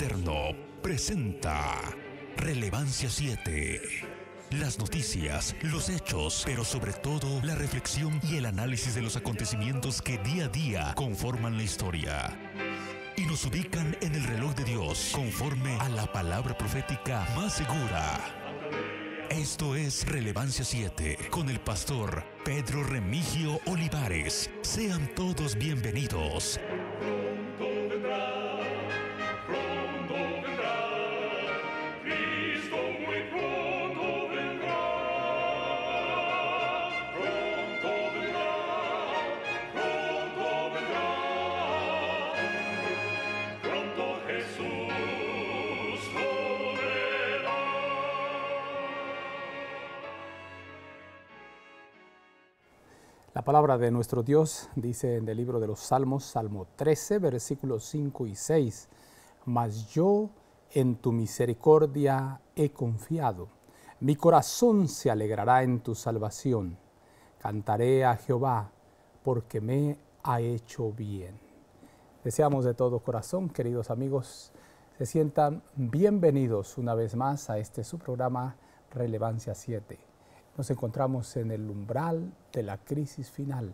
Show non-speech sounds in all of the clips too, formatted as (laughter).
Eterno presenta Relevancia 7. Las noticias, los hechos, pero sobre todo la reflexión y el análisis de los acontecimientos que día a día conforman la historia. Y nos ubican en el reloj de Dios conforme a la palabra profética más segura. Esto es Relevancia 7 con el pastor Pedro Remigio Olivares. Sean todos bienvenidos. De nuestro Dios dice en el libro de los Salmos, Salmo 13, versículos 5 y 6, Mas yo en tu misericordia he confiado, mi corazón se alegrará en tu salvación, cantaré a Jehová porque me ha hecho bien. Deseamos de todo corazón, queridos amigos, se sientan bienvenidos una vez más a este su programa Relevancia 7 nos encontramos en el umbral de la crisis final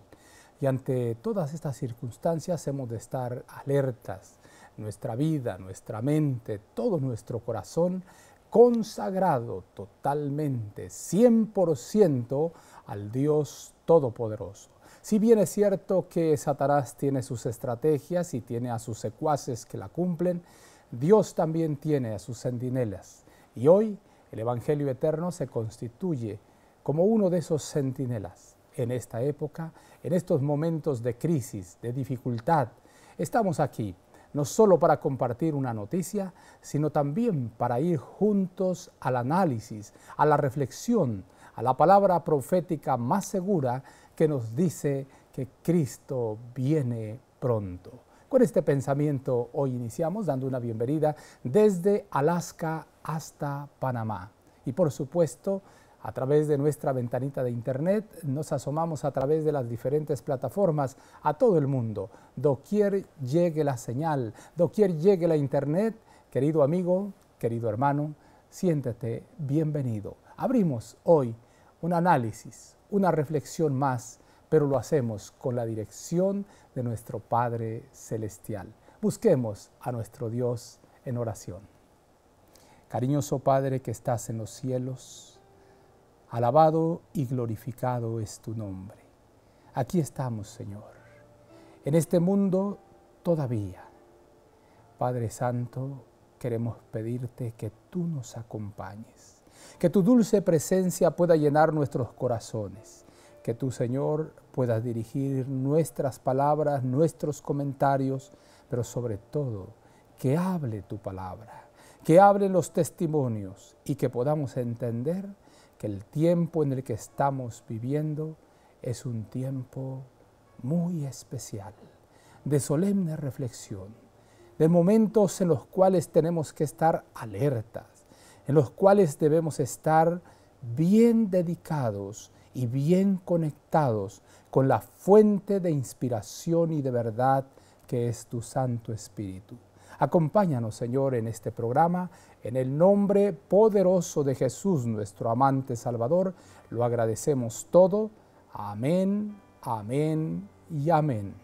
y ante todas estas circunstancias hemos de estar alertas, nuestra vida, nuestra mente, todo nuestro corazón consagrado totalmente, 100% al Dios Todopoderoso. Si bien es cierto que Satanás tiene sus estrategias y tiene a sus secuaces que la cumplen, Dios también tiene a sus centinelas. Y hoy el Evangelio Eterno se constituye como uno de esos centinelas en esta época, en estos momentos de crisis, de dificultad. Estamos aquí no solo para compartir una noticia, sino también para ir juntos al análisis, a la reflexión, a la palabra profética más segura que nos dice que Cristo viene pronto. Con este pensamiento hoy iniciamos dando una bienvenida desde Alaska hasta Panamá. Y por supuesto, a través de nuestra ventanita de internet, nos asomamos a través de las diferentes plataformas a todo el mundo. Doquier llegue la señal, doquier llegue la internet, querido amigo, querido hermano, siéntete bienvenido. Abrimos hoy un análisis, una reflexión más, pero lo hacemos con la dirección de nuestro Padre Celestial. Busquemos a nuestro Dios en oración. Cariñoso Padre que estás en los cielos, Alabado y glorificado es tu nombre. Aquí estamos, Señor, en este mundo todavía. Padre Santo, queremos pedirte que tú nos acompañes, que tu dulce presencia pueda llenar nuestros corazones, que tú, Señor, puedas dirigir nuestras palabras, nuestros comentarios, pero sobre todo, que hable tu palabra, que hablen los testimonios y que podamos entender el tiempo en el que estamos viviendo es un tiempo muy especial, de solemne reflexión, de momentos en los cuales tenemos que estar alertas, en los cuales debemos estar bien dedicados y bien conectados con la fuente de inspiración y de verdad que es tu Santo Espíritu. Acompáñanos, Señor, en este programa. En el nombre poderoso de Jesús, nuestro amante Salvador, lo agradecemos todo. Amén, amén y amén.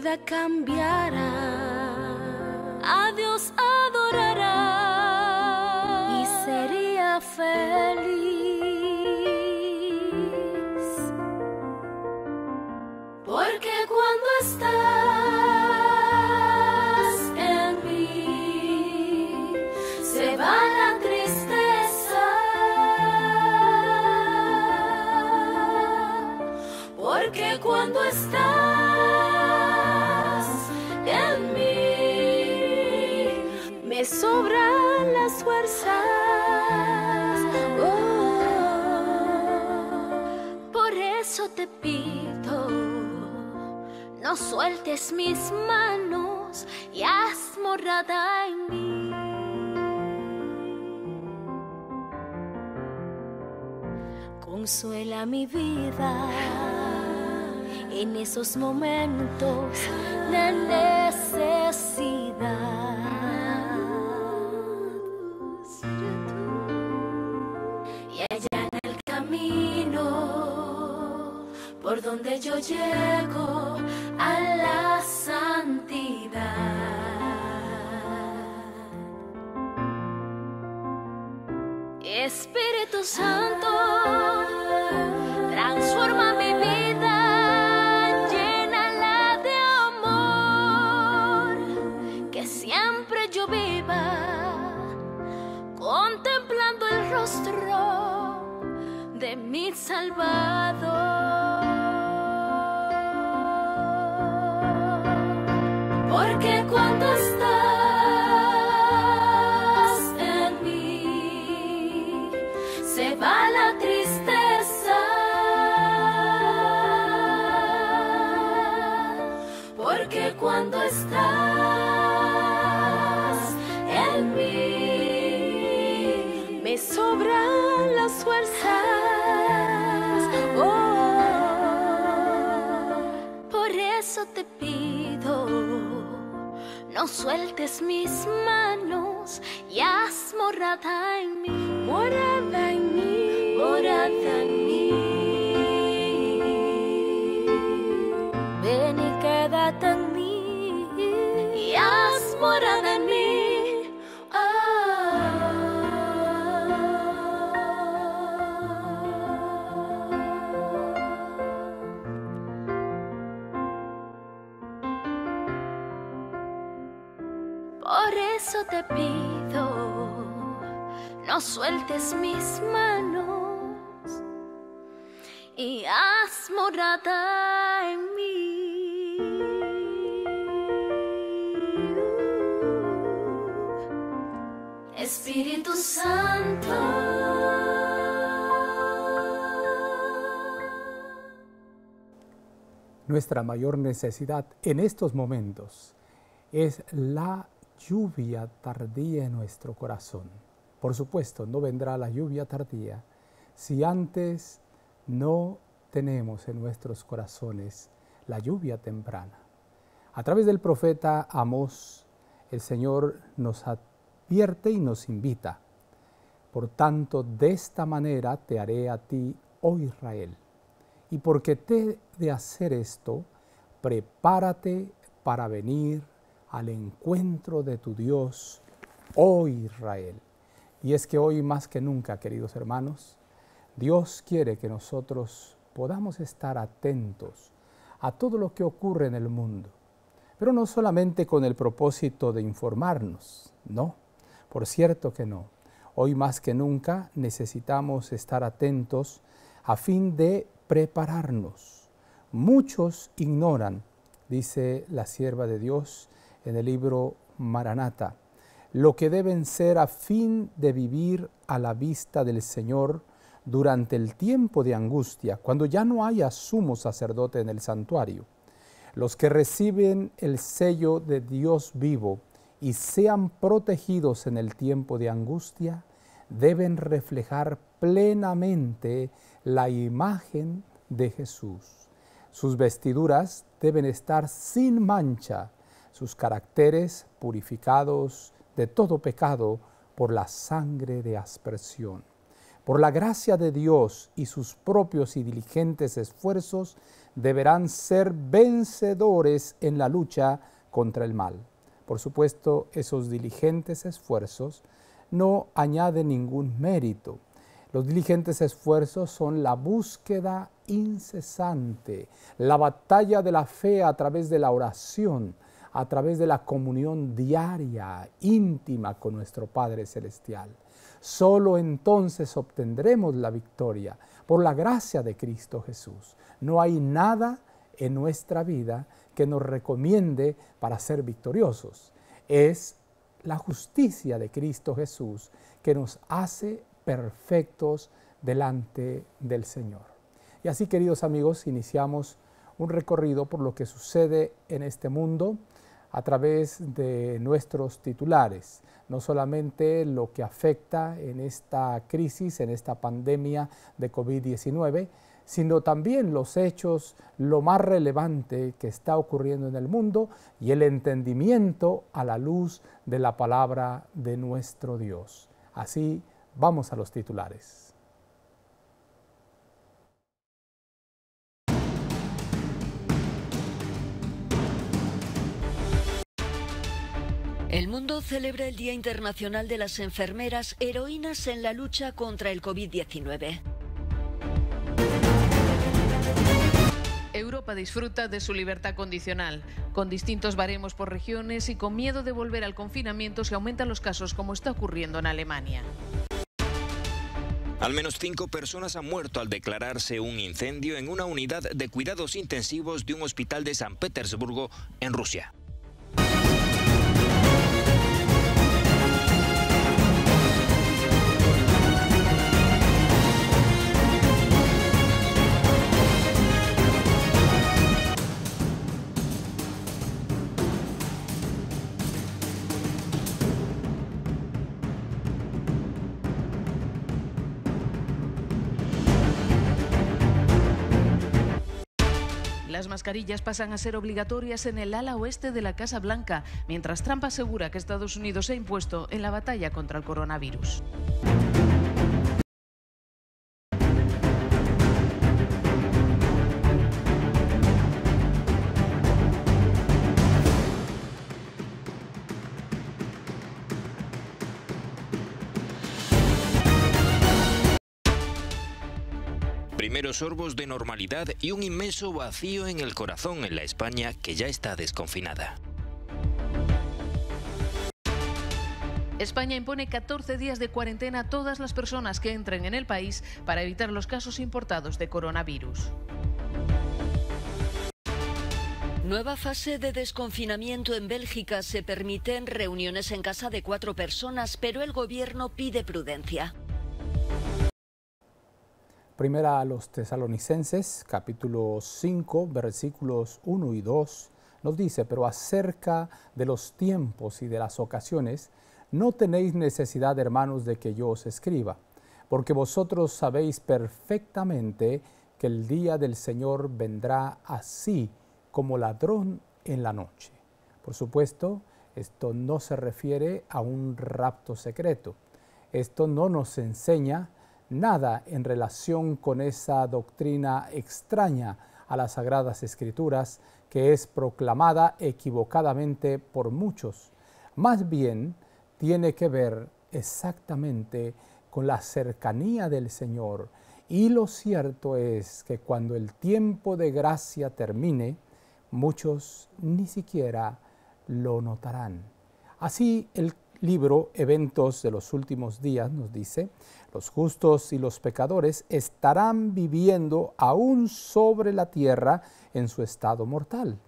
Vida cambiará. A Dios adorará no sueltes mis manos y haz morada en mí. Consuela mi vida en esos momentos de necesidad. Y allá en el camino por donde yo llego de mi Salvador. No sueltes mis manos y haz morada en mí. Morada no sueltes mis manos y haz morada en mí. Espíritu Santo. Nuestra mayor necesidad en estos momentos es la lluvia tardía en nuestro corazón. Por supuesto, no vendrá la lluvia tardía si antes no tenemos en nuestros corazones la lluvia temprana. A través del profeta Amós, el Señor nos advierte y nos invita. Por tanto, de esta manera te haré a ti, oh Israel. Y porque te de hacer esto, prepárate para venir al encuentro de tu Dios, oh Israel. Y es que hoy más que nunca, queridos hermanos, Dios quiere que nosotros podamos estar atentos a todo lo que ocurre en el mundo, pero no solamente con el propósito de informarnos, no, por cierto que no. Hoy más que nunca necesitamos estar atentos a fin de prepararnos. Muchos ignoran, dice la sierva de Dios, en el libro Maranata, lo que deben ser a fin de vivir a la vista del Señor durante el tiempo de angustia, cuando ya no haya sumo sacerdote en el santuario. Los que reciben el sello de Dios vivo y sean protegidos en el tiempo de angustia, deben reflejar plenamente la imagen de Jesús. Sus vestiduras deben estar sin mancha, sus caracteres purificados de todo pecado por la sangre de aspersión. por la gracia de Dios y sus propios y diligentes esfuerzos, deberán ser vencedores en la lucha contra el mal. Por supuesto, esos diligentes esfuerzos no añaden ningún mérito. Los diligentes esfuerzos son la búsqueda incesante, la batalla de la fe a través de la oración, a través de la comunión diaria, íntima con nuestro Padre Celestial. Solo entonces obtendremos la victoria por la gracia de Cristo Jesús. No hay nada en nuestra vida que nos recomiende para ser victoriosos. Es la justicia de Cristo Jesús que nos hace perfectos delante del Señor. Y así, queridos amigos, iniciamos un recorrido por lo que sucede en este mundo a través de nuestros titulares, no solamente lo que afecta en esta crisis, en esta pandemia de COVID-19, sino también los hechos, lo más relevante que está ocurriendo en el mundo y el entendimiento a la luz de la palabra de nuestro Dios. Así, vamos a los titulares. El mundo celebra el Día Internacional de las Enfermeras, heroínas en la lucha contra el COVID-19. Europa disfruta de su libertad condicional, con distintos baremos por regiones y con miedo de volver al confinamiento si aumentan los casos como está ocurriendo en Alemania. Al menos cinco personas han muerto al declararse un incendio en una unidad de cuidados intensivos de un hospital de San Petersburgo, en Rusia. Mascarillas pasan a ser obligatorias en el ala oeste de la Casa Blanca, mientras Trump asegura que Estados Unidos se ha impuesto en la batalla contra el coronavirus. Primeros sorbos de normalidad y un inmenso vacío en el corazón en la España que ya está desconfinada. España impone 14 días de cuarentena a todas las personas que entren en el país para evitar los casos importados de coronavirus. Nueva fase de desconfinamiento en Bélgica. Se permiten reuniones en casa de cuatro personas, pero el gobierno pide prudencia. Primera a los tesalonicenses, capítulo 5, versículos 1 y 2, nos dice, pero acerca de los tiempos y de las ocasiones, no tenéis necesidad, hermanos, de que yo os escriba, porque vosotros sabéis perfectamente que el día del Señor vendrá así como ladrón en la noche. Por supuesto, esto no se refiere a un rapto secreto. Esto no nos enseña nada en relación con esa doctrina extraña a las Sagradas Escrituras que es proclamada equivocadamente por muchos. Más bien tiene que ver exactamente con la cercanía del Señor. Y lo cierto es que cuando el tiempo de gracia termine, muchos ni siquiera lo notarán. Así el libro Eventos de los Últimos Días nos dice, los justos y los pecadores estarán viviendo aún sobre la tierra en su estado mortal.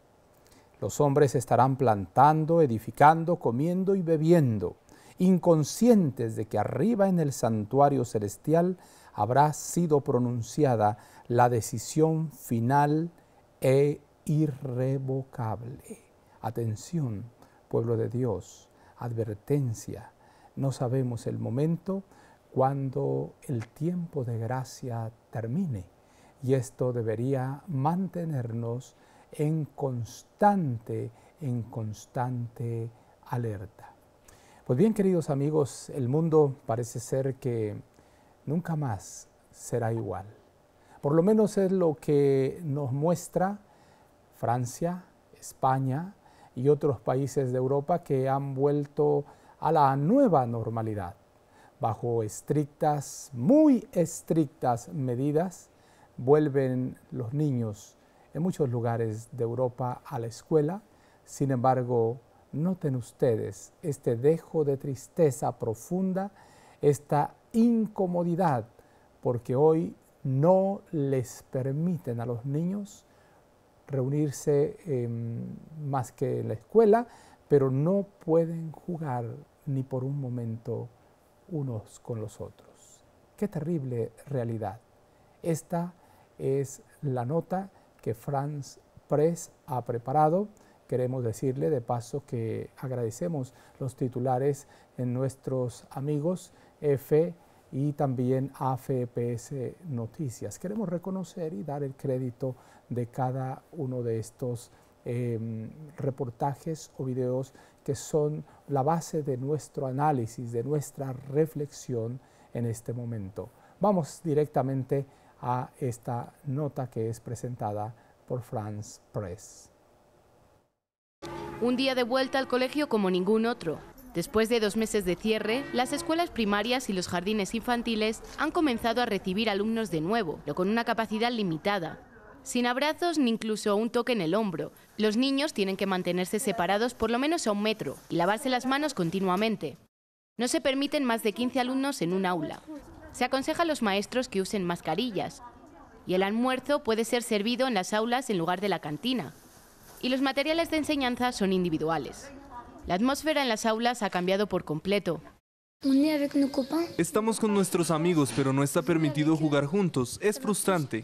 Los hombres estarán plantando, edificando, comiendo y bebiendo, inconscientes de que arriba en el santuario celestial habrá sido pronunciada la decisión final e irrevocable. Atención, pueblo de Dios advertencia. No sabemos el momento cuando el tiempo de gracia termine y esto debería mantenernos en constante, en constante alerta. Pues bien, queridos amigos, el mundo parece ser que nunca más será igual. Por lo menos es lo que nos muestra Francia, España y otros países de Europa que han vuelto a la nueva normalidad bajo estrictas, muy estrictas medidas, vuelven los niños en muchos lugares de Europa a la escuela. Sin embargo, noten ustedes este dejo de tristeza profunda, esta incomodidad, porque hoy no les permiten a los niños reunirse más que en la escuela, pero no pueden jugar ni por un momento unos con los otros. Qué terrible realidad. Esta es la nota que France Press ha preparado. Queremos decirle de paso que agradecemos los titulares en nuestros amigos F y también AFPS Noticias. Queremos reconocer y dar el crédito de cada uno de estos em, reportajes o videos que son la base de nuestro análisis, de nuestra reflexión en este momento. Vamos directamente a esta nota que es presentada por France Press. Un día de vuelta al colegio como ningún otro. Después de dos meses de cierre, las escuelas primarias y los jardines infantiles han comenzado a recibir alumnos de nuevo, pero con una capacidad limitada, sin abrazos ni incluso un toque en el hombro. Los niños tienen que mantenerse separados por lo menos a un metro y lavarse las manos continuamente. No se permiten más de 15 alumnos en un aula. Se aconseja a los maestros que usen mascarillas y el almuerzo puede ser servido en las aulas en lugar de la cantina. Y los materiales de enseñanza son individuales. La atmósfera en las aulas ha cambiado por completo. Estamos con nuestros amigos, pero no está permitido jugar juntos. Es frustrante.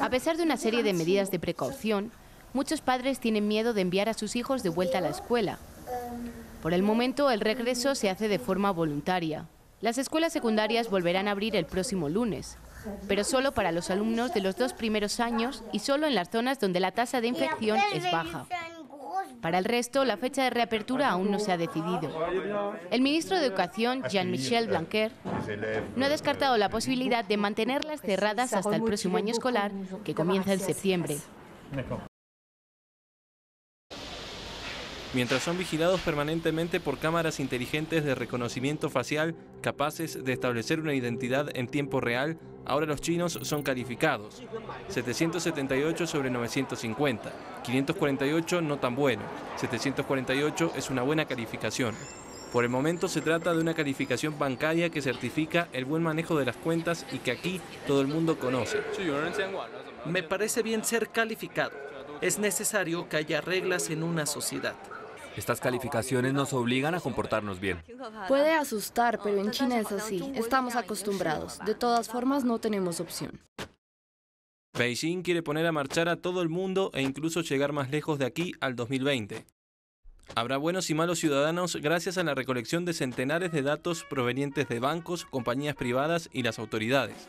A pesar de una serie de medidas de precaución, muchos padres tienen miedo de enviar a sus hijos de vuelta a la escuela. Por el momento, el regreso se hace de forma voluntaria. Las escuelas secundarias volverán a abrir el próximo lunes, pero solo para los alumnos de los dos primeros años y solo en las zonas donde la tasa de infección es baja. Para el resto, la fecha de reapertura aún no se ha decidido. El ministro de Educación, Jean-Michel Blanquer, no ha descartado la posibilidad de mantenerlas cerradas hasta el próximo año escolar, que comienza en septiembre. Mientras son vigilados permanentemente por cámaras inteligentes de reconocimiento facial capaces de establecer una identidad en tiempo real, ahora los chinos son calificados. 778 sobre 950, 548 no tan bueno, 748 es una buena calificación. Por el momento se trata de una calificación bancaria que certifica el buen manejo de las cuentas y que aquí todo el mundo conoce. Me parece bien ser calificado. Es necesario que haya reglas en una sociedad. Estas calificaciones nos obligan a comportarnos bien. Puede asustar, pero en China es así. Estamos acostumbrados. De todas formas, no tenemos opción. Beijing quiere poner a marchar a todo el mundo e incluso llegar más lejos de aquí al 2020. Habrá buenos y malos ciudadanos gracias a la recolección de centenares de datos provenientes de bancos, compañías privadas y las autoridades.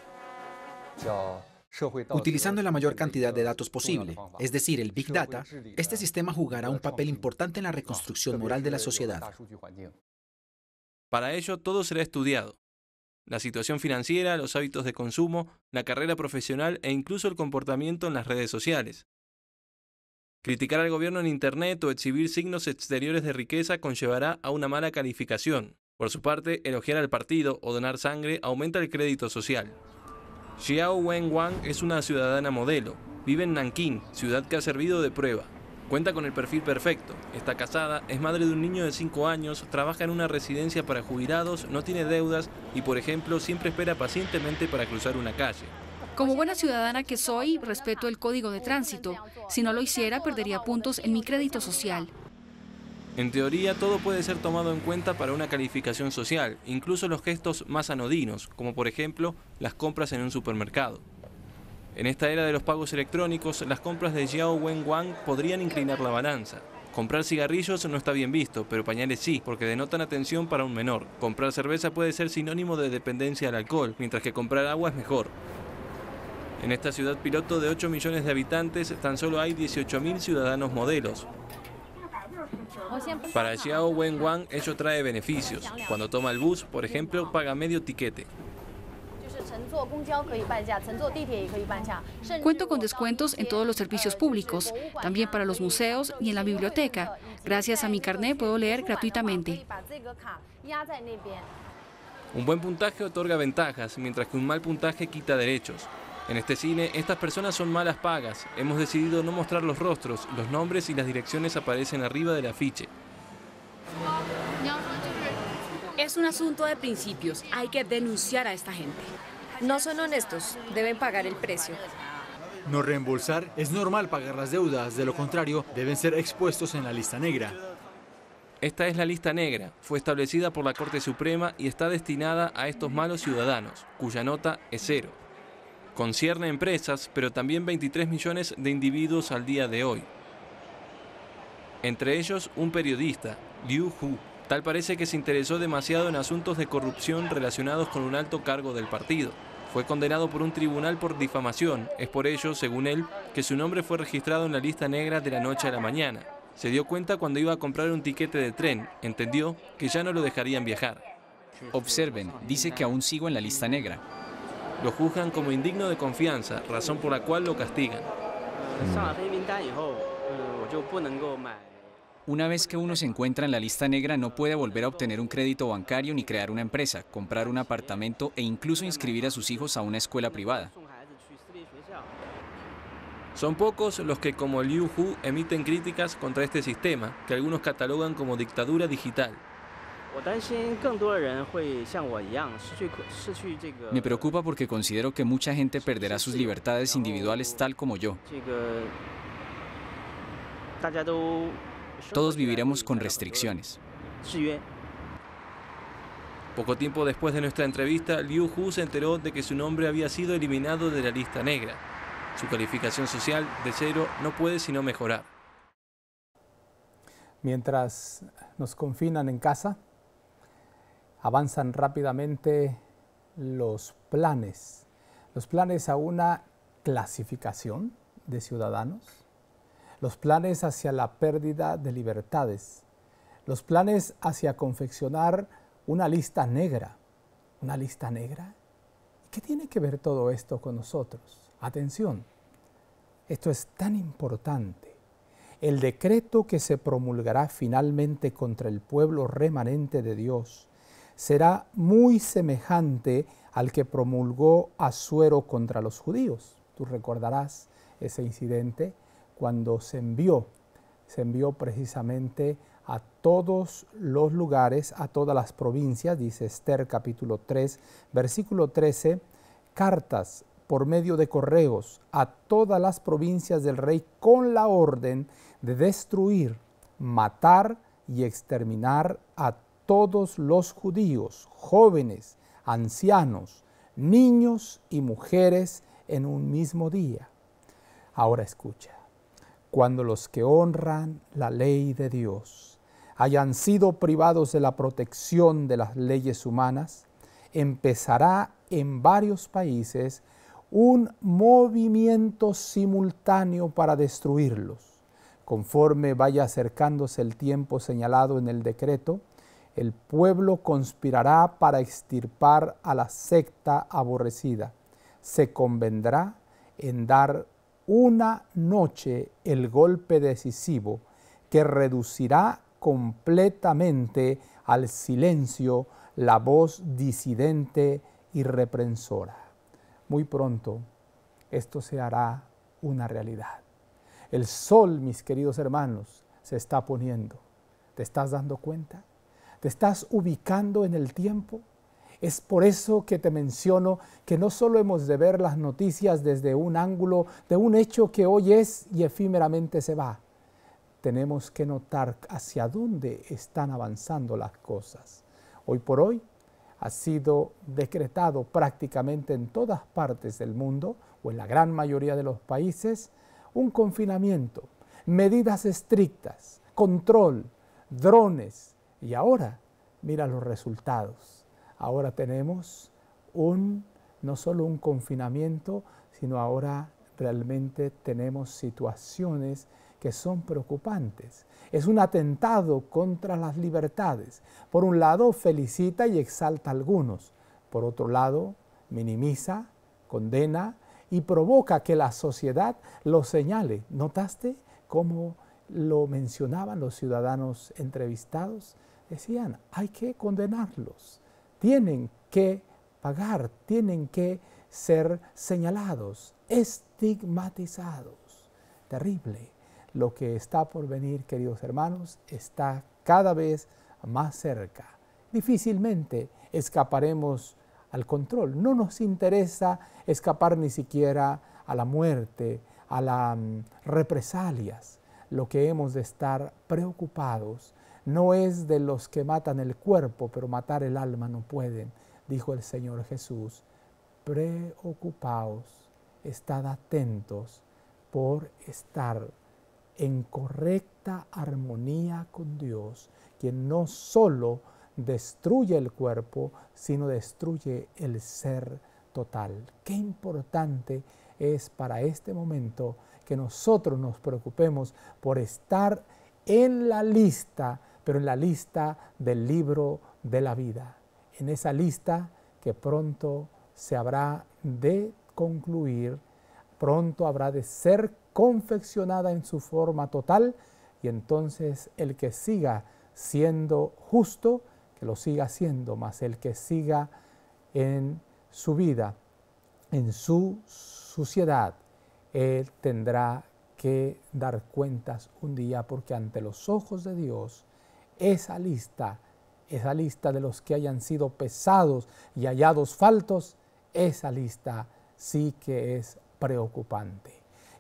Utilizando la mayor cantidad de datos posible, es decir, el Big Data, este sistema jugará un papel importante en la reconstrucción moral de la sociedad. Para ello, todo será estudiado. La situación financiera, los hábitos de consumo, la carrera profesional e incluso el comportamiento en las redes sociales. Criticar al gobierno en Internet o exhibir signos exteriores de riqueza conllevará a una mala calificación. Por su parte, elogiar al partido o donar sangre aumenta el crédito social. Xiao Wen Wang es una ciudadana modelo. Vive en Nanking, ciudad que ha servido de prueba. Cuenta con el perfil perfecto. Está casada, es madre de un niño de 5 años, trabaja en una residencia para jubilados, no tiene deudas y, por ejemplo, siempre espera pacientemente para cruzar una calle. Como buena ciudadana que soy, respeto el código de tránsito. Si no lo hiciera, perdería puntos en mi crédito social. En teoría, todo puede ser tomado en cuenta para una calificación social, incluso los gestos más anodinos, como por ejemplo las compras en un supermercado. En esta era de los pagos electrónicos, las compras de Xiao Wen Wang podrían inclinar la balanza. Comprar cigarrillos no está bien visto, pero pañales sí, porque denotan atención para un menor. Comprar cerveza puede ser sinónimo de dependencia al alcohol, mientras que comprar agua es mejor. En esta ciudad piloto de 8 millones de habitantes, tan solo hay 18.000 ciudadanos modelos. Para Xiao Wen Wang ello trae beneficios. Cuando toma el bus, por ejemplo, paga medio tiquete. Cuento con descuentos en todos los servicios públicos, también para los museos y en la biblioteca. Gracias a mi carnet puedo leer gratuitamente. Un buen puntaje otorga ventajas, mientras que un mal puntaje quita derechos. En este cine, estas personas son malas pagas. Hemos decidido no mostrar los rostros, los nombres y las direcciones aparecen arriba del afiche. Es un asunto de principios. Hay que denunciar a esta gente. No son honestos. Deben pagar el precio. No reembolsar es normal pagar las deudas, de lo contrario, deben ser expuestos en la lista negra. Esta es la lista negra, fue establecida por la Corte Suprema y está destinada a estos malos ciudadanos, cuya nota es cero. Concierne empresas, pero también 23 millones de individuos al día de hoy. Entre ellos, un periodista, Liu Hu. Tal parece que se interesó demasiado en asuntos de corrupción relacionados con un alto cargo del partido. Fue condenado por un tribunal por difamación. Es por ello, según él, que su nombre fue registrado en la lista negra de la noche a la mañana. Se dio cuenta cuando iba a comprar un tiquete de tren. Entendió que ya no lo dejarían viajar. Observen, dice que aún sigo en la lista negra. Lo juzgan como indigno de confianza, razón por la cual lo castigan. Una vez que uno se encuentra en la lista negra no puede volver a obtener un crédito bancario ni crear una empresa, comprar un apartamento e incluso inscribir a sus hijos a una escuela privada. Son pocos los que como Liu Hu emiten críticas contra este sistema, que algunos catalogan como dictadura digital. Me preocupa porque considero que mucha gente perderá sus libertades individuales tal como yo. Todos viviremos con restricciones. Poco tiempo después de nuestra entrevista, Liu Hu se enteró de que su nombre había sido eliminado de la lista negra. Su calificación social de cero no puede sino mejorar. Mientras nos confinan en casa, avanzan rápidamente los planes, los planes a una clasificación de ciudadanos, los planes hacia la pérdida de libertades, los planes hacia confeccionar una lista negra. ¿Una lista negra? ¿Qué tiene que ver todo esto con nosotros? Atención, esto es tan importante. El decreto que se promulgará finalmente contra el pueblo remanente de Dios será muy semejante al que promulgó Asuero contra los judíos. Tú recordarás ese incidente cuando se envió, se envió precisamente a todos los lugares, a todas las provincias, dice Esther capítulo 3, versículo 13, cartas por medio de correos a todas las provincias del rey con la orden de destruir, matar y exterminar a todos los judíos, jóvenes, ancianos, niños y mujeres en un mismo día. Ahora escucha, cuando los que honran la ley de Dios hayan sido privados de la protección de las leyes humanas, empezará en varios países un movimiento simultáneo para destruirlos. Conforme vaya acercándose el tiempo señalado en el decreto, el pueblo conspirará para extirpar a la secta aborrecida. Se convendrá en dar una noche el golpe decisivo que reducirá completamente al silencio la voz disidente y reprensora muy pronto esto se hará una realidad. El sol, mis queridos hermanos, se está poniendo. ¿Te estás dando cuenta? ¿Te estás ubicando en el tiempo? Es por eso que te menciono que no solo hemos de ver las noticias desde un ángulo de un hecho que hoy es y efímeramente se va. Tenemos que notar hacia dónde están avanzando las cosas. Hoy por hoy ha sido decretado prácticamente en todas partes del mundo o en la gran mayoría de los países un confinamiento, medidas estrictas, control, drones y ahora mira los resultados. Ahora tenemos un no solo un confinamiento, sino ahora realmente tenemos situaciones que son preocupantes. Es un atentado contra las libertades. Por un lado, felicita y exalta a algunos. Por otro lado, minimiza, condena y provoca que la sociedad lo señale. ¿Notaste cómo lo mencionaban los ciudadanos entrevistados? Decían, hay que condenarlos, tienen que pagar, tienen que ser señalados, estigmatizados. Terrible. Lo que está por venir, queridos hermanos, está cada vez más cerca. Difícilmente escaparemos al control. No nos interesa escapar ni siquiera a la muerte, a las mm, represalias. Lo que hemos de estar preocupados no es de los que matan el cuerpo, pero matar el alma no pueden, dijo el Señor Jesús. Preocupaos, estad atentos por estar en correcta armonía con Dios, quien no solo destruye el cuerpo, sino destruye el ser total. Qué importante es para este momento que nosotros nos preocupemos por estar en la lista, pero en la lista del libro de la vida, en esa lista que pronto se habrá de concluir, pronto habrá de ser confeccionada en su forma total y entonces el que siga siendo justo, que lo siga haciendo, más el que siga en su vida, en su suciedad, él tendrá que dar cuentas un día porque ante los ojos de Dios esa lista, esa lista de los que hayan sido pesados y hallados faltos, esa lista sí que es preocupante.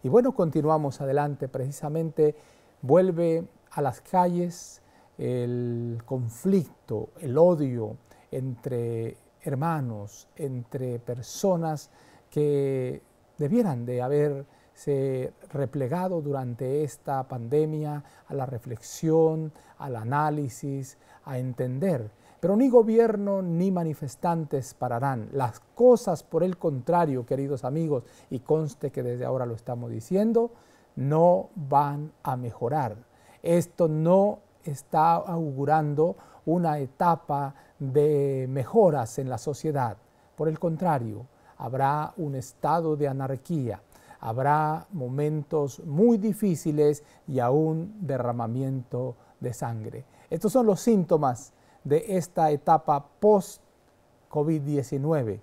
Y bueno, continuamos adelante, precisamente vuelve a las calles el conflicto, el odio entre hermanos, entre personas que debieran de haberse replegado durante esta pandemia a la reflexión, al análisis, a entender. Pero ni gobierno ni manifestantes pararán. Las cosas, por el contrario, queridos amigos, y conste que desde ahora lo estamos diciendo, no van a mejorar. Esto no está augurando una etapa de mejoras en la sociedad. Por el contrario, habrá un estado de anarquía, habrá momentos muy difíciles y aún derramamiento de sangre. Estos son los síntomas de esta etapa post-COVID-19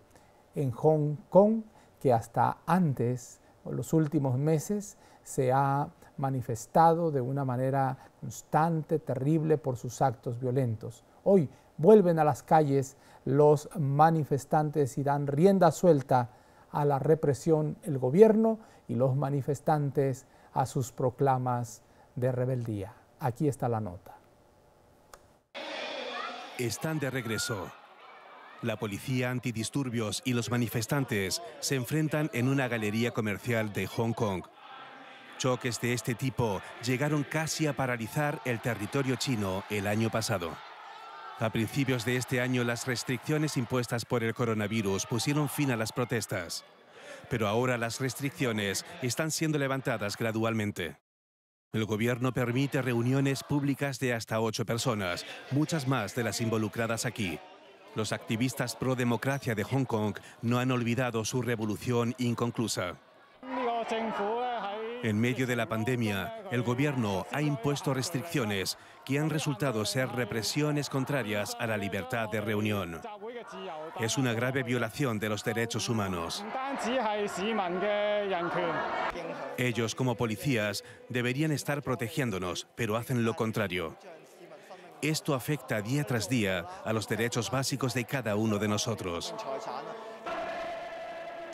en Hong Kong, que hasta antes, en los últimos meses, se ha manifestado de una manera constante, terrible por sus actos violentos. Hoy vuelven a las calles los manifestantes y dan rienda suelta a la represión el gobierno y los manifestantes a sus proclamas de rebeldía. Aquí está la nota. Están de regreso. La policía antidisturbios y los manifestantes se enfrentan en una galería comercial de Hong Kong. Choques de este tipo llegaron casi a paralizar el territorio chino el año pasado. A principios de este año, las restricciones impuestas por el coronavirus pusieron fin a las protestas. Pero ahora las restricciones están siendo levantadas gradualmente. El gobierno permite reuniones públicas de hasta ocho personas, muchas más de las involucradas aquí. Los activistas pro democracia de Hong Kong no han olvidado su revolución inconclusa. En medio de la pandemia, el gobierno ha impuesto restricciones que han resultado ser represiones contrarias a la libertad de reunión. Es una grave violación de los derechos humanos. Ellos, como policías, deberían estar protegiéndonos, pero hacen lo contrario. Esto afecta día tras día a los derechos básicos de cada uno de nosotros.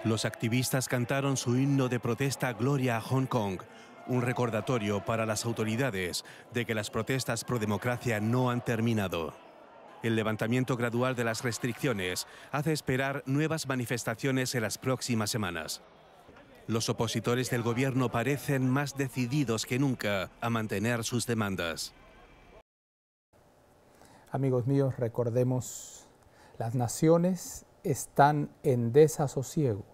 Los activistas cantaron su himno de protesta Gloria a Hong Kong, un recordatorio para las autoridades de que las protestas pro democracia no han terminado. El levantamiento gradual de las restricciones hace esperar nuevas manifestaciones en las próximas semanas. Los opositores del gobierno parecen más decididos que nunca a mantener sus demandas. Amigos míos, recordemos, las naciones están en desasosiego.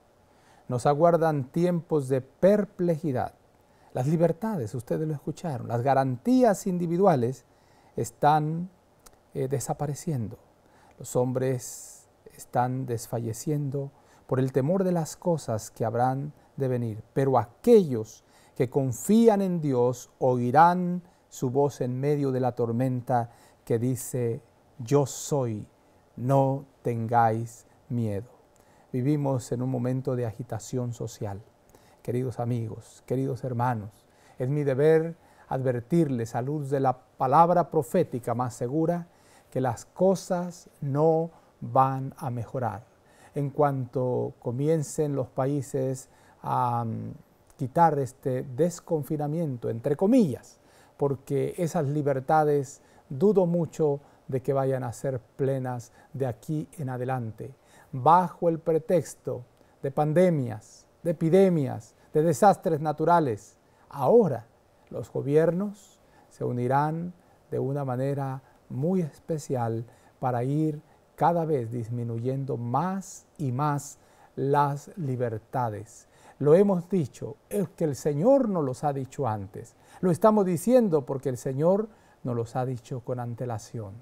Nos aguardan tiempos de perplejidad. Las libertades, ustedes lo escucharon, las garantías individuales están eh, desapareciendo. Los hombres están desfalleciendo por el temor de las cosas que habrán de venir. Pero aquellos que confían en Dios oirán su voz en medio de la tormenta que dice, yo soy, no tengáis miedo. Vivimos en un momento de agitación social. Queridos amigos, queridos hermanos, es mi deber advertirles a luz de la palabra profética más segura que las cosas no van a mejorar. En cuanto comiencen los países a mm, quitar este desconfinamiento, entre comillas, porque esas libertades dudo mucho de que vayan a ser plenas de aquí en adelante, bajo el pretexto de pandemias, de epidemias, de desastres naturales. Ahora los gobiernos se unirán de una manera muy especial para ir cada vez disminuyendo más y más las libertades. Lo hemos dicho, es que el Señor nos los ha dicho antes. Lo estamos diciendo porque el Señor nos los ha dicho con antelación.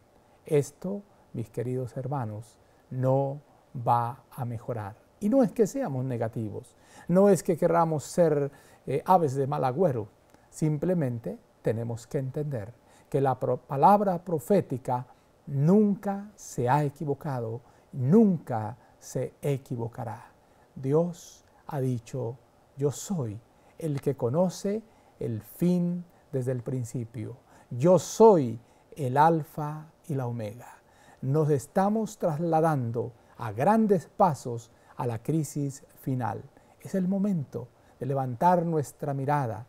Esto, mis queridos hermanos, no va a mejorar. Y no es que seamos negativos, no es que queramos ser eh, aves de mal agüero, simplemente tenemos que entender que la palabra profética nunca se ha equivocado, nunca se equivocará. Dios ha dicho, yo soy el que conoce el fin desde el principio. Yo soy el alfa y la omega. Nos estamos trasladando a grandes pasos a la crisis final. Es el momento de levantar nuestra mirada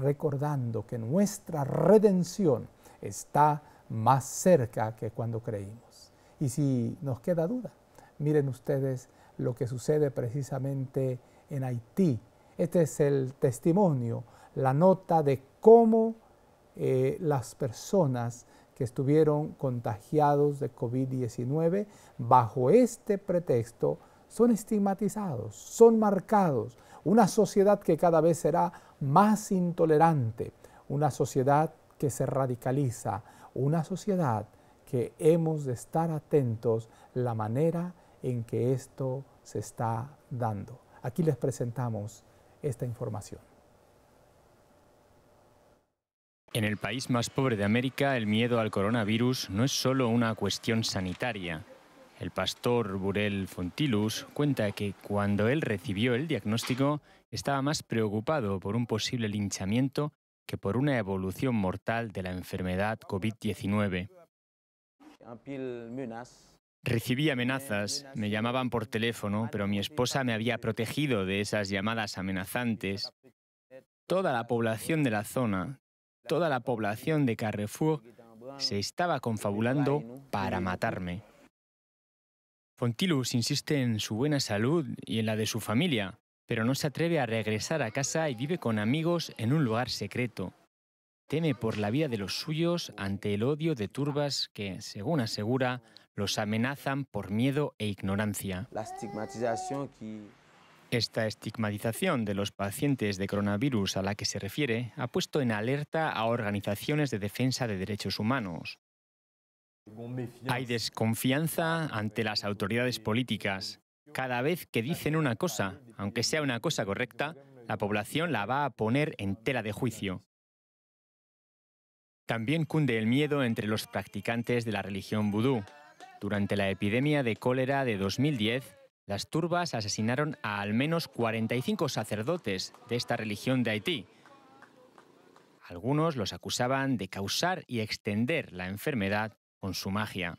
recordando que nuestra redención está más cerca que cuando creímos. Y si nos queda duda, miren ustedes lo que sucede precisamente en Haití. Este es el testimonio, la nota de cómo eh, las personas que estuvieron contagiados de COVID-19 bajo este pretexto son estigmatizados, son marcados. Una sociedad que cada vez será más intolerante, una sociedad que se radicaliza, una sociedad que hemos de estar atentos la manera en que esto se está dando. Aquí les presentamos esta información. En el país más pobre de América, el miedo al coronavirus no es solo una cuestión sanitaria. El pastor Burel Fontilus cuenta que cuando él recibió el diagnóstico estaba más preocupado por un posible linchamiento que por una evolución mortal de la enfermedad COVID-19. Recibí amenazas, me llamaban por teléfono, pero mi esposa me había protegido de esas llamadas amenazantes. Toda la población de la zona, toda la población de Carrefour se estaba confabulando para matarme. Fontilus insiste en su buena salud y en la de su familia, pero no se atreve a regresar a casa y vive con amigos en un lugar secreto. Teme por la vida de los suyos ante el odio de turbas que, según asegura, los amenazan por miedo e ignorancia. Esta estigmatización de los pacientes de coronavirus a la que se refiere ha puesto en alerta a organizaciones de defensa de derechos humanos. Hay desconfianza ante las autoridades políticas. Cada vez que dicen una cosa, aunque sea una cosa correcta, la población la va a poner en tela de juicio. También cunde el miedo entre los practicantes de la religión vudú. Durante la epidemia de cólera de 2010, las turbas asesinaron a al menos 45 sacerdotes de esta religión de Haití. Algunos los acusaban de causar y extender la enfermedad con su magia.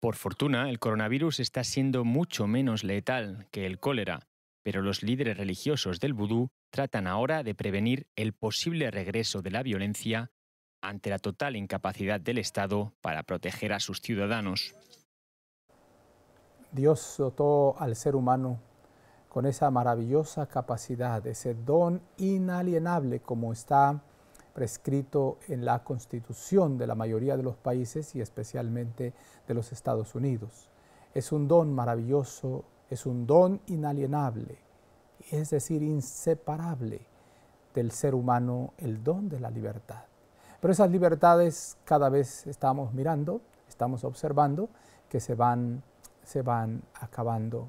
Por fortuna, el coronavirus está siendo mucho menos letal que el cólera, pero los líderes religiosos del vudú tratan ahora de prevenir el posible regreso de la violencia ante la total incapacidad del Estado para proteger a sus ciudadanos. Dios dotó al ser humano con esa maravillosa capacidad, ese don inalienable como está prescrito en la constitución de la mayoría de los países y especialmente de los Estados Unidos. Es un don maravilloso, es un don inalienable, es decir, inseparable del ser humano el don de la libertad. Pero esas libertades cada vez estamos mirando, estamos observando que se van, se van acabando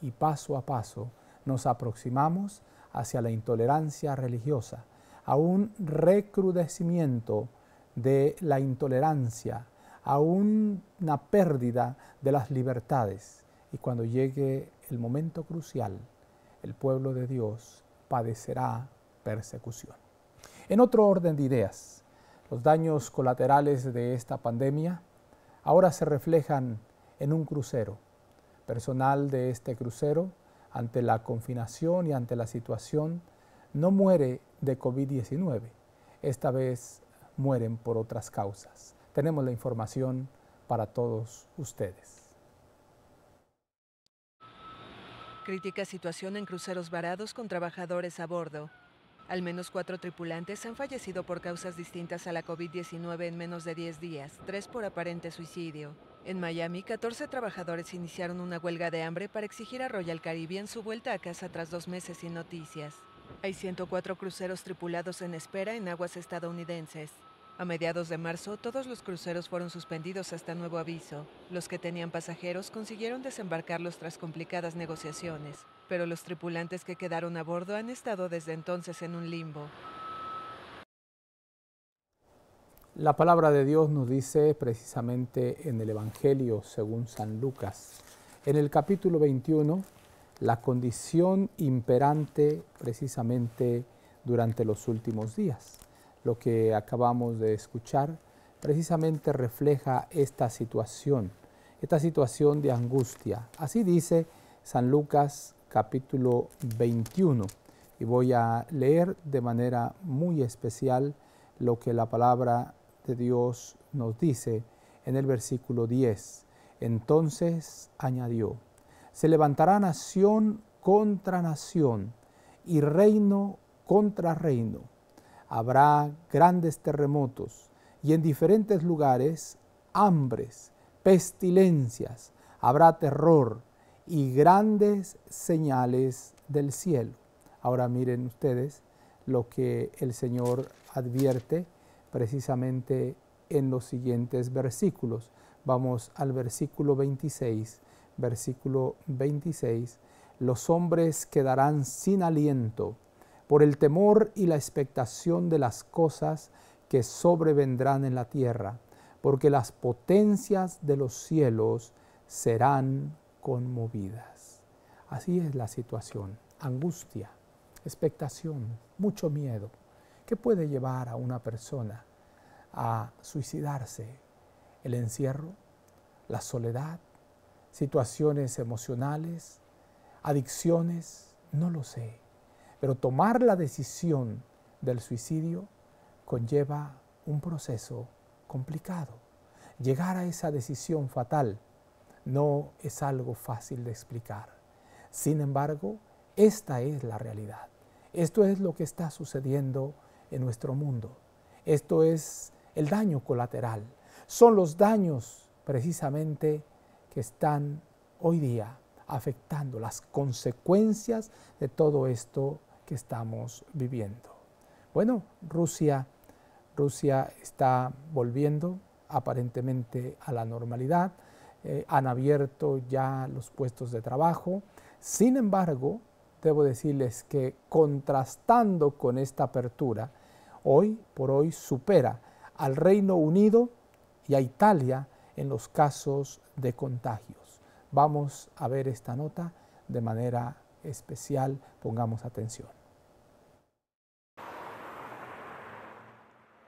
y paso a paso nos aproximamos hacia la intolerancia religiosa, a un recrudecimiento de la intolerancia, a una pérdida de las libertades. Y cuando llegue el momento crucial, el pueblo de Dios padecerá persecución. En otro orden de ideas, los daños colaterales de esta pandemia ahora se reflejan en un crucero. Personal de este crucero, ante la confinación y ante la situación, no muere de COVID-19. Esta vez mueren por otras causas. Tenemos la información para todos ustedes. Crítica situación en cruceros varados con trabajadores a bordo. Al menos cuatro tripulantes han fallecido por causas distintas a la COVID-19 en menos de 10 días, tres por aparente suicidio. En Miami, 14 trabajadores iniciaron una huelga de hambre para exigir a Royal Caribbean su vuelta a casa tras dos meses sin noticias. Hay 104 cruceros tripulados en espera en aguas estadounidenses. A mediados de marzo, todos los cruceros fueron suspendidos hasta nuevo aviso. Los que tenían pasajeros consiguieron desembarcarlos tras complicadas negociaciones, pero los tripulantes que quedaron a bordo han estado desde entonces en un limbo. La palabra de Dios nos dice precisamente en el Evangelio según San Lucas, en el capítulo 21, la condición imperante precisamente durante los últimos días. Lo que acabamos de escuchar precisamente refleja esta situación, esta situación de angustia. Así dice San Lucas capítulo 21 y voy a leer de manera muy especial lo que la palabra de Dios nos dice en el versículo 10. Entonces añadió, se levantará nación contra nación y reino contra reino habrá grandes terremotos y en diferentes lugares hambres, pestilencias, habrá terror y grandes señales del cielo. Ahora miren ustedes lo que el Señor advierte precisamente en los siguientes versículos. Vamos al versículo 26. Versículo 26. Los hombres quedarán sin aliento por el temor y la expectación de las cosas que sobrevendrán en la tierra, porque las potencias de los cielos serán conmovidas. Así es la situación, angustia, expectación, mucho miedo. ¿Qué puede llevar a una persona a suicidarse? El encierro, la soledad, situaciones emocionales, adicciones, no lo sé pero tomar la decisión del suicidio conlleva un proceso complicado. Llegar a esa decisión fatal no es algo fácil de explicar. Sin embargo, esta es la realidad. Esto es lo que está sucediendo en nuestro mundo. Esto es el daño colateral. Son los daños precisamente que están hoy día afectando las consecuencias de todo esto que estamos viviendo. Bueno, Rusia, Rusia está volviendo aparentemente a la normalidad, eh, han abierto ya los puestos de trabajo, sin embargo, debo decirles que contrastando con esta apertura, hoy por hoy supera al Reino Unido y a Italia en los casos de contagios. Vamos a ver esta nota de manera especial, pongamos atención.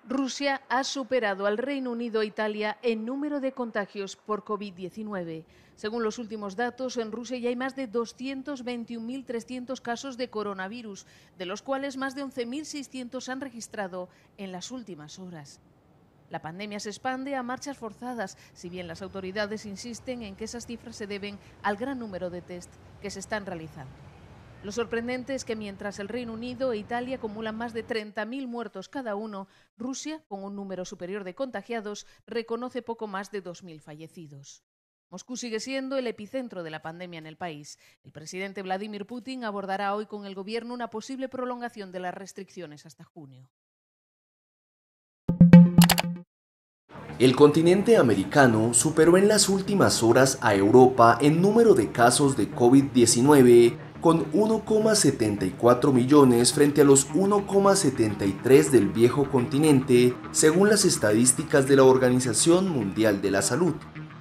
Rusia ha superado al Reino Unido e Italia en número de contagios por COVID-19. Según los últimos datos, en Rusia ya hay más de 221.300 casos de coronavirus, de los cuales más de 11.600 han registrado en las últimas horas. La pandemia se expande a marchas forzadas, si bien las autoridades insisten en que esas cifras se deben al gran número de test que se están realizando. Lo sorprendente es que mientras el Reino Unido e Italia acumulan más de 30.000 muertos cada uno, Rusia, con un número superior de contagiados, reconoce poco más de 2.000 fallecidos. Moscú sigue siendo el epicentro de la pandemia en el país. El presidente Vladimir Putin abordará hoy con el gobierno una posible prolongación de las restricciones hasta junio. El continente americano superó en las últimas horas a Europa en número de casos de COVID-19 con 1,74 millones frente a los 1,73 del viejo continente, según las estadísticas de la Organización Mundial de la Salud.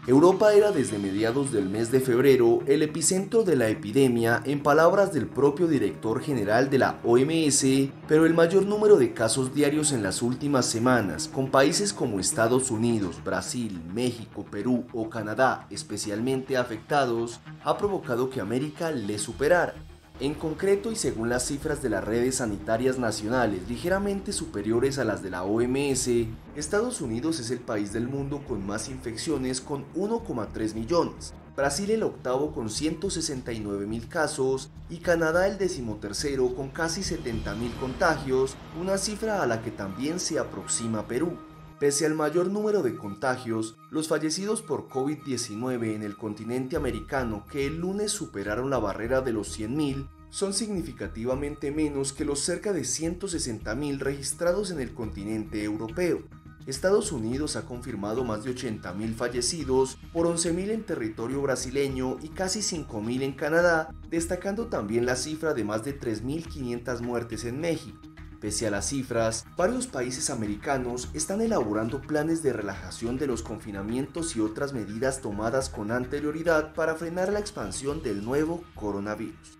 Europa era desde mediados del mes de febrero el epicentro de la epidemia en palabras del propio director general de la OMS, pero el mayor número de casos diarios en las últimas semanas, con países como Estados Unidos, Brasil, México, Perú o Canadá especialmente afectados, ha provocado que América le superara. En concreto y según las cifras de las redes sanitarias nacionales ligeramente superiores a las de la OMS, Estados Unidos es el país del mundo con más infecciones con 1,3 millones, Brasil el octavo con 169 mil casos y Canadá el decimotercero con casi 70 mil contagios, una cifra a la que también se aproxima Perú. Pese al mayor número de contagios, los fallecidos por COVID-19 en el continente americano que el lunes superaron la barrera de los 100.000 son significativamente menos que los cerca de 160.000 registrados en el continente europeo. Estados Unidos ha confirmado más de 80.000 fallecidos, por 11.000 en territorio brasileño y casi 5.000 en Canadá, destacando también la cifra de más de 3.500 muertes en México. Pese a las cifras, varios países americanos están elaborando planes de relajación de los confinamientos y otras medidas tomadas con anterioridad para frenar la expansión del nuevo coronavirus.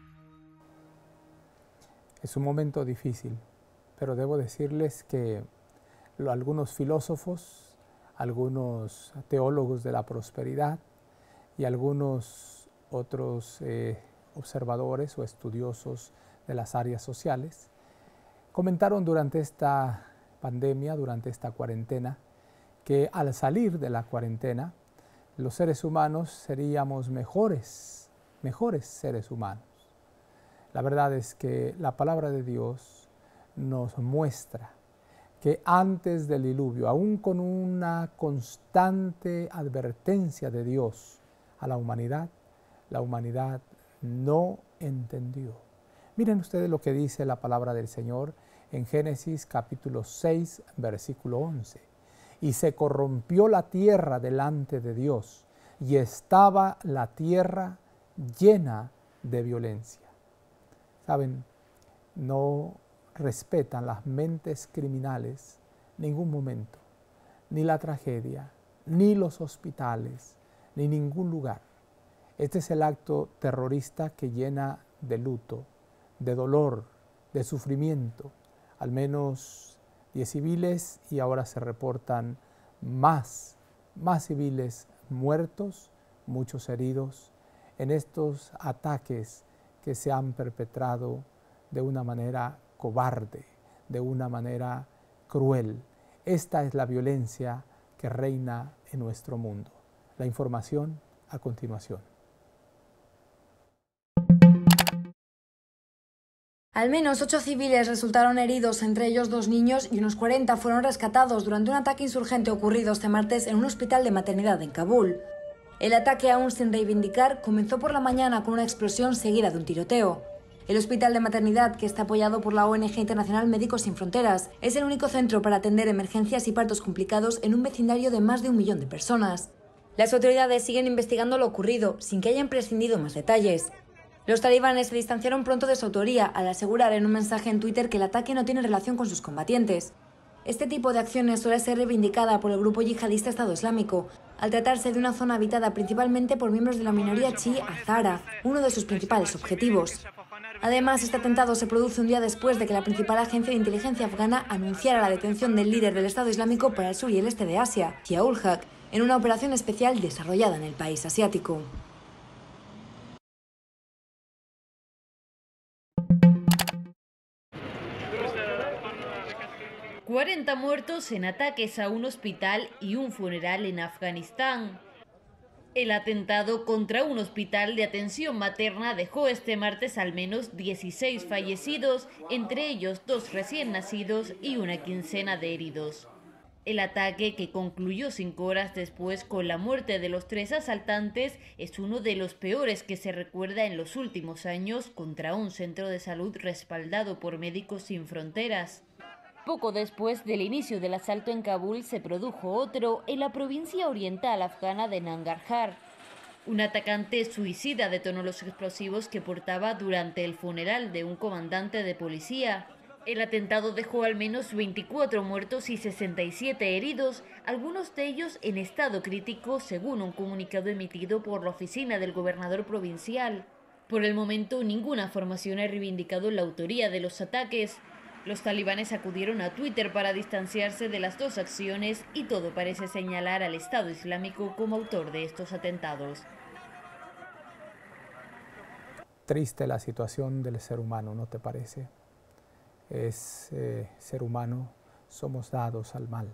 Es un momento difícil, pero debo decirles que algunos filósofos, algunos teólogos de la prosperidad y algunos otros eh, observadores o estudiosos de las áreas sociales comentaron durante esta pandemia, durante esta cuarentena, que al salir de la cuarentena, los seres humanos seríamos mejores, mejores seres humanos. La verdad es que la palabra de Dios nos muestra que antes del diluvio, aún con una constante advertencia de Dios a la humanidad, la humanidad no entendió. Miren ustedes lo que dice la palabra del Señor en Génesis capítulo 6, versículo 11. Y se corrompió la tierra delante de Dios, y estaba la tierra llena de violencia. Saben, no respetan las mentes criminales ningún momento, ni la tragedia, ni los hospitales, ni ningún lugar. Este es el acto terrorista que llena de luto, de dolor, de sufrimiento, al menos 10 civiles y ahora se reportan más, más civiles muertos, muchos heridos en estos ataques que se han perpetrado de una manera cobarde, de una manera cruel. Esta es la violencia que reina en nuestro mundo. La información a continuación. Al menos ocho civiles resultaron heridos, entre ellos dos niños, y unos 40 fueron rescatados durante un ataque insurgente ocurrido este martes en un hospital de maternidad en Kabul. El ataque, aún sin reivindicar, comenzó por la mañana con una explosión seguida de un tiroteo. El hospital de maternidad, que está apoyado por la ONG Internacional Médicos Sin Fronteras, es el único centro para atender emergencias y partos complicados en un vecindario de más de un millón de personas. Las autoridades siguen investigando lo ocurrido, sin que hayan prescindido más detalles. Los talibanes se distanciaron pronto de su autoría al asegurar en un mensaje en Twitter que el ataque no tiene relación con sus combatientes. Este tipo de acciones suele ser reivindicada por el grupo yihadista Estado Islámico, al tratarse de una zona habitada principalmente por miembros de la minoría chií azara, uno de sus principales objetivos. Además, este atentado se produce un día después de que la principal agencia de inteligencia afgana anunciara la detención del líder del Estado Islámico para el sur y el este de Asia, Ziaul Haq, en una operación especial desarrollada en el país asiático. 40 muertos en ataques a un hospital y un funeral en Afganistán. El atentado contra un hospital de atención materna dejó este martes al menos 16 fallecidos, entre ellos dos recién nacidos y una quincena de heridos. El ataque, que concluyó cinco horas después con la muerte de los tres asaltantes, es uno de los peores que se recuerda en los últimos años contra un centro de salud respaldado por Médicos Sin Fronteras. Poco después del inicio del asalto en Kabul se produjo otro en la provincia oriental afgana de Nangarhar. Un atacante suicida detonó los explosivos que portaba durante el funeral de un comandante de policía. El atentado dejó al menos 24 muertos y 67 heridos, algunos de ellos en estado crítico, según un comunicado emitido por la oficina del gobernador provincial. Por el momento, ninguna formación ha reivindicado la autoría de los ataques. Los talibanes acudieron a Twitter para distanciarse de las dos acciones y todo parece señalar al Estado Islámico como autor de estos atentados. Triste la situación del ser humano, ¿no te parece? es eh, ser humano, somos dados al mal.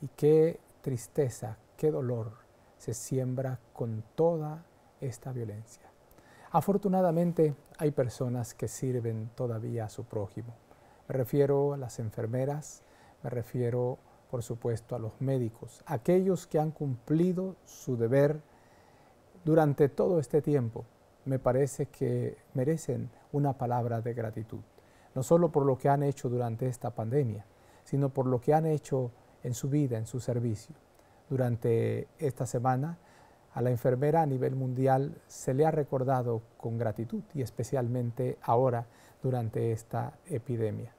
Y qué tristeza, qué dolor se siembra con toda esta violencia. Afortunadamente hay personas que sirven todavía a su prójimo. Me refiero a las enfermeras, me refiero por supuesto a los médicos, aquellos que han cumplido su deber durante todo este tiempo. Me parece que merecen una palabra de gratitud no solo por lo que han hecho durante esta pandemia, sino por lo que han hecho en su vida, en su servicio. Durante esta semana, a la enfermera a nivel mundial se le ha recordado con gratitud y especialmente ahora durante esta epidemia.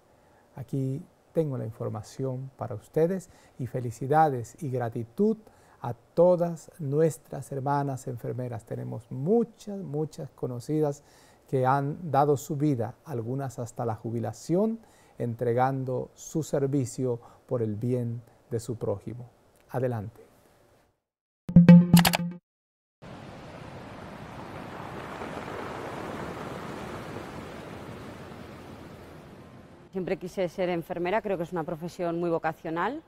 Aquí tengo la información para ustedes y felicidades y gratitud a todas nuestras hermanas enfermeras. Tenemos muchas, muchas conocidas que han dado su vida, algunas hasta la jubilación, entregando su servicio por el bien de su prójimo. Adelante. Siempre quise ser enfermera, creo que es una profesión muy vocacional.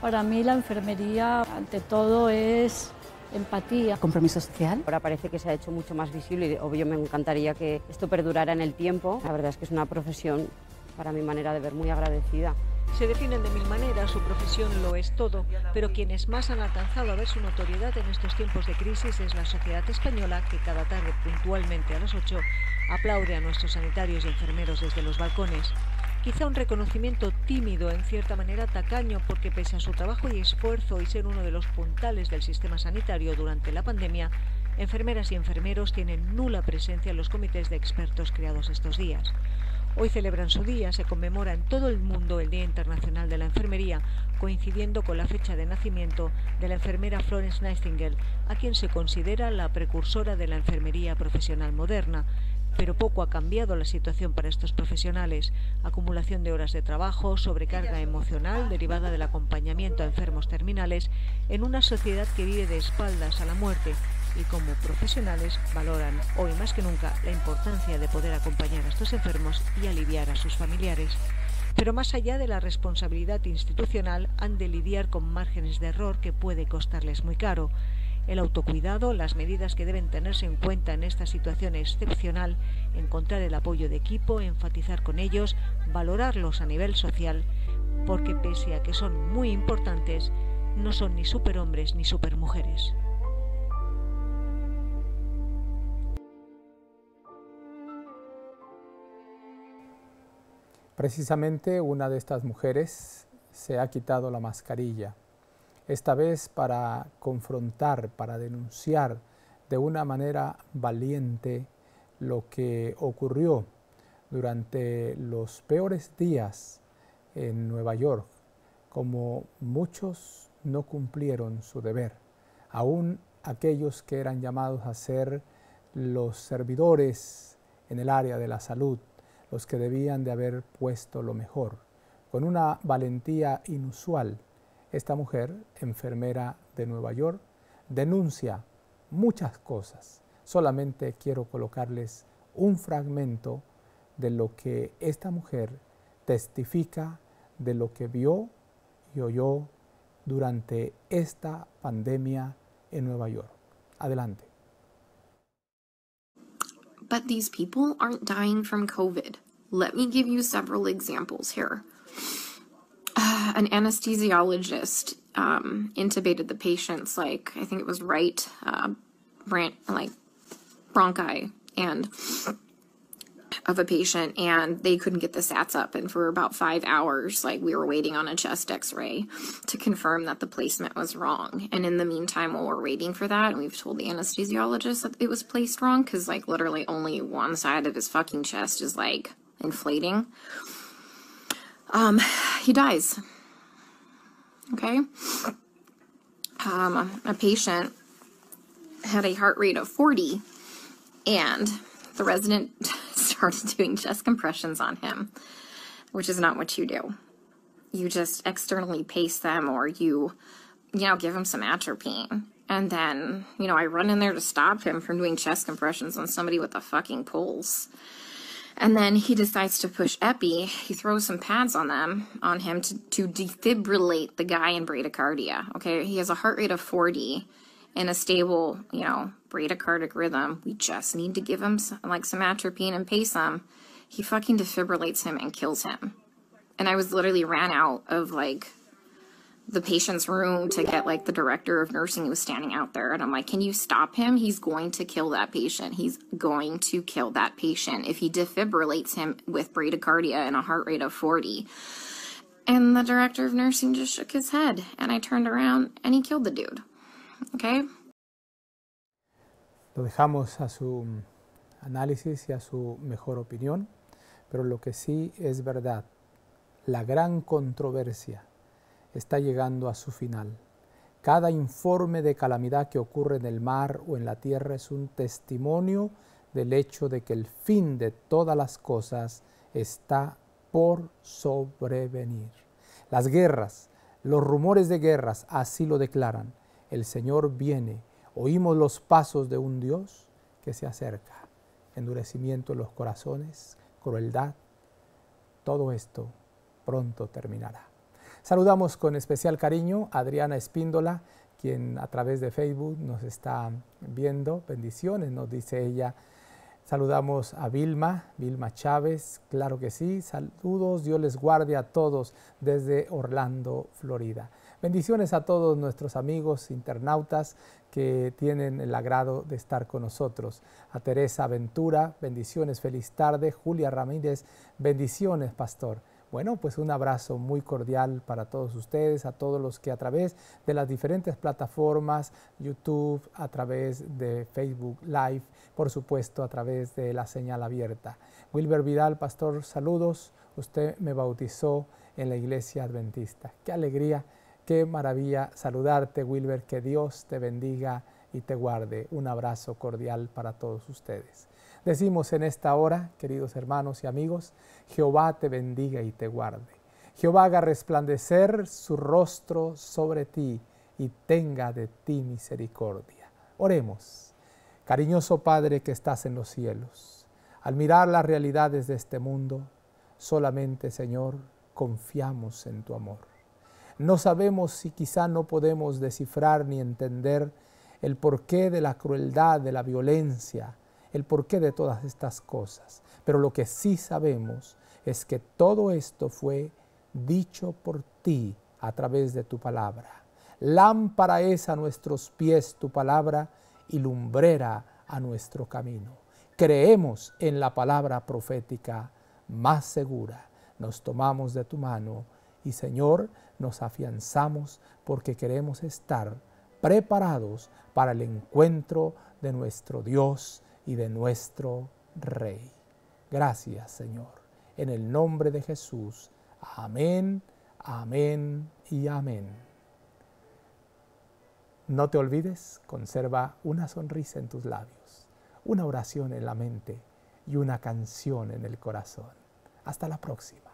Para mí la enfermería, ante todo, es empatía. Compromiso social. Ahora parece que se ha hecho mucho más visible y obvio me encantaría que esto perdurara en el tiempo. La verdad es que es una profesión, para mi manera de ver, muy agradecida. Se definen de mil maneras, su profesión lo es todo, pero quienes más han alcanzado a ver su notoriedad en estos tiempos de crisis es la sociedad española que cada tarde puntualmente a las 8 aplaude a nuestros sanitarios y enfermeros desde los balcones. Quizá un reconocimiento tímido, en cierta manera tacaño, porque pese a su trabajo y esfuerzo y ser uno de los puntales del sistema sanitario durante la pandemia, enfermeras y enfermeros tienen nula presencia en los comités de expertos creados estos días. Hoy celebran su día, se conmemora en todo el mundo el Día Internacional de la Enfermería, coincidiendo con la fecha de nacimiento de la enfermera Florence Nightingale, a quien se considera la precursora de la enfermería profesional moderna pero poco ha cambiado la situación para estos profesionales. Acumulación de horas de trabajo, sobrecarga emocional derivada del acompañamiento a enfermos terminales en una sociedad que vive de espaldas a la muerte y como profesionales valoran hoy más que nunca la importancia de poder acompañar a estos enfermos y aliviar a sus familiares. Pero más allá de la responsabilidad institucional, han de lidiar con márgenes de error que puede costarles muy caro el autocuidado, las medidas que deben tenerse en cuenta en esta situación excepcional, encontrar el apoyo de equipo, enfatizar con ellos, valorarlos a nivel social, porque pese a que son muy importantes, no son ni superhombres ni supermujeres. Precisamente una de estas mujeres se ha quitado la mascarilla esta vez para confrontar, para denunciar de una manera valiente lo que ocurrió durante los peores días en Nueva York, como muchos no cumplieron su deber, aún aquellos que eran llamados a ser los servidores en el área de la salud, los que debían de haber puesto lo mejor, con una valentía inusual esta mujer, enfermera de Nueva York, denuncia muchas cosas. Solamente quiero colocarles un fragmento de lo que esta mujer testifica de lo que vio y oyó durante esta pandemia en Nueva York. Adelante. But these people aren't dying from COVID. Let me give you several examples here. Uh, an anesthesiologist um, intubated the patients, like I think it was right, uh, like bronchi, and of a patient and they couldn't get the sats up. And for about five hours like we were waiting on a chest x-ray to confirm that the placement was wrong. And in the meantime while we're waiting for that and we've told the anesthesiologist that it was placed wrong because like literally only one side of his fucking chest is like inflating um he dies. Okay? Um a patient had a heart rate of 40 and the resident started (laughs) doing chest compressions on him, which is not what you do. You just externally pace them or you, you know, give him some atropine. And then, you know, I run in there to stop him from doing chest compressions on somebody with a fucking pulse. And then he decides to push epi. He throws some pads on them, on him to, to defibrillate the guy in bradycardia. Okay, he has a heart rate of 40 in a stable, you know, bradycardic rhythm. We just need to give him some, like some atropine and pace him. He fucking defibrillates him and kills him. And I was literally ran out of like the patient's room to get like the director of nursing who was standing out there. And I'm like, can you stop him? He's going to kill that patient. He's going to kill that patient if he defibrillates him with bradycardia and a heart rate of 40. And the director of nursing just shook his head. And I turned around and he killed the dude. Lo dejamos a su análisis y a su mejor opinión, pero lo que sí es verdad, la gran controversia está llegando a su final. Cada informe de calamidad que ocurre en el mar o en la tierra es un testimonio del hecho de que el fin de todas las cosas está por sobrevenir. Las guerras, los rumores de guerras así lo declaran. El Señor viene Oímos los pasos de un Dios que se acerca, endurecimiento en los corazones, crueldad, todo esto pronto terminará. Saludamos con especial cariño a Adriana Espíndola, quien a través de Facebook nos está viendo. Bendiciones, nos dice ella. Saludamos a Vilma, Vilma Chávez, claro que sí. Saludos, Dios les guarde a todos desde Orlando, Florida. Bendiciones a todos nuestros amigos internautas que tienen el agrado de estar con nosotros. A Teresa Ventura, bendiciones, feliz tarde. Julia Ramírez, bendiciones, pastor. Bueno, pues un abrazo muy cordial para todos ustedes, a todos los que a través de las diferentes plataformas, YouTube, a través de Facebook Live, por supuesto a través de la señal abierta. Wilber Vidal, pastor, saludos. Usted me bautizó en la iglesia adventista. Qué alegría Qué maravilla saludarte, Wilber. Que Dios te bendiga y te guarde. Un abrazo cordial para todos ustedes. Decimos en esta hora, queridos hermanos y amigos, Jehová te bendiga y te guarde. Jehová haga resplandecer su rostro sobre ti y tenga de ti misericordia. Oremos. Cariñoso Padre que estás en los cielos, al mirar las realidades de este mundo, solamente, Señor, confiamos en tu amor. No sabemos si quizá no podemos descifrar ni entender el porqué de la crueldad, de la violencia, el porqué de todas estas cosas. Pero lo que sí sabemos es que todo esto fue dicho por ti a través de tu palabra. Lámpara es a nuestros pies tu palabra y lumbrera a nuestro camino. Creemos en la palabra profética más segura. Nos tomamos de tu mano y Señor, nos afianzamos porque queremos estar preparados para el encuentro de nuestro Dios y de nuestro Rey. Gracias, Señor. En el nombre de Jesús. Amén, amén y amén. No te olvides, conserva una sonrisa en tus labios, una oración en la mente y una canción en el corazón. Hasta la próxima.